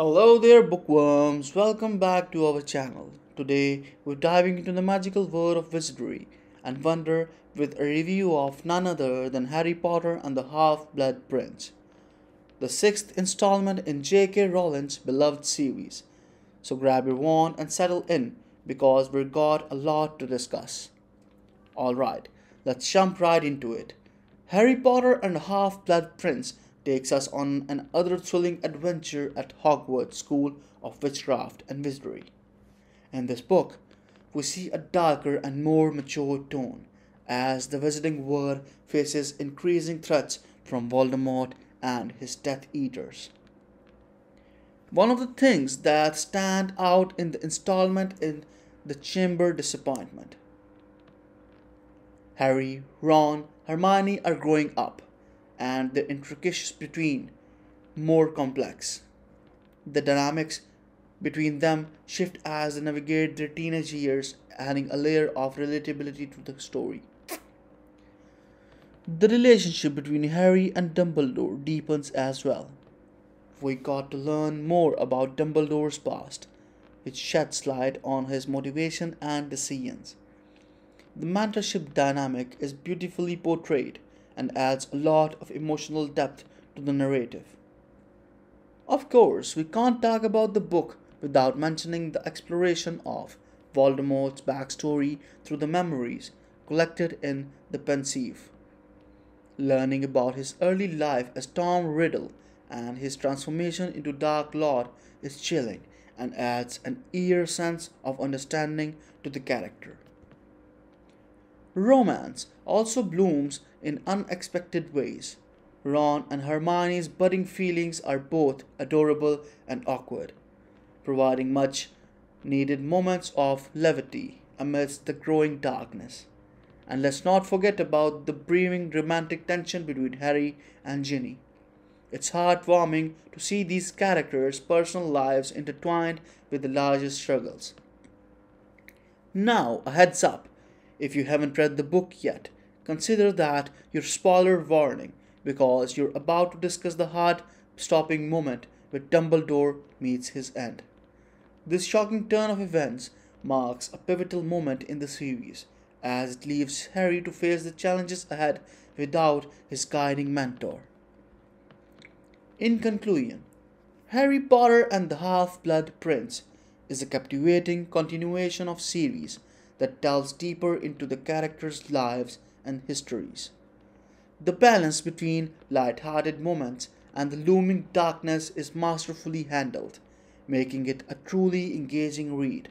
Hello there, bookworms. Welcome back to our channel. Today, we're diving into the magical world of wizardry and wonder with a review of none other than Harry Potter and the Half-Blood Prince, the sixth installment in J.K. Rowling's beloved series. So grab your wand and settle in because we've got a lot to discuss. Alright, let's jump right into it. Harry Potter and the Half-Blood Prince takes us on another thrilling adventure at Hogwarts School of Witchcraft and Wizardry. In this book, we see a darker and more mature tone as the Wizarding world faces increasing threats from Voldemort and his Death Eaters. One of the things that stand out in the installment is the Chamber Disappointment. Harry, Ron, Hermione are growing up and the intricacies between more complex. The dynamics between them shift as they navigate their teenage years, adding a layer of relatability to the story. The relationship between Harry and Dumbledore deepens as well. We got to learn more about Dumbledore's past, which sheds light on his motivation and decisions. The mentorship dynamic is beautifully portrayed and adds a lot of emotional depth to the narrative. Of course, we can't talk about the book without mentioning the exploration of Voldemort's backstory through the memories collected in The Pensieve. Learning about his early life as Tom Riddle and his transformation into Dark Lord is chilling and adds an ear sense of understanding to the character. Romance also blooms in unexpected ways. Ron and Hermione's budding feelings are both adorable and awkward, providing much needed moments of levity amidst the growing darkness. And let's not forget about the brewing romantic tension between Harry and Ginny. It's heartwarming to see these characters' personal lives intertwined with the larger struggles. Now, a heads up if you haven't read the book yet, consider that your spoiler warning because you're about to discuss the heart stopping moment where Dumbledore meets his end. This shocking turn of events marks a pivotal moment in the series as it leaves Harry to face the challenges ahead without his guiding mentor. In conclusion, Harry Potter and the Half-Blood Prince is a captivating continuation of series that delves deeper into the characters' lives and histories. The balance between light-hearted moments and the looming darkness is masterfully handled, making it a truly engaging read.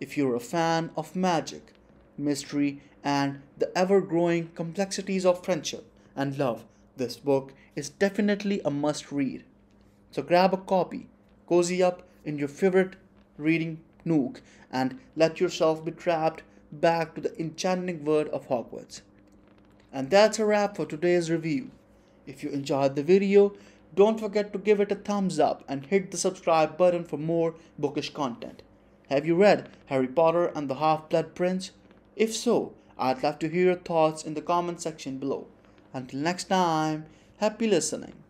If you're a fan of magic, mystery, and the ever growing complexities of friendship and love, this book is definitely a must read. So grab a copy, cozy up in your favorite reading nook and let yourself be trapped back to the enchanting world of Hogwarts. And that's a wrap for today's review. If you enjoyed the video, don't forget to give it a thumbs up and hit the subscribe button for more bookish content. Have you read Harry Potter and the Half-Blood Prince? If so, I'd love to hear your thoughts in the comment section below. Until next time, happy listening.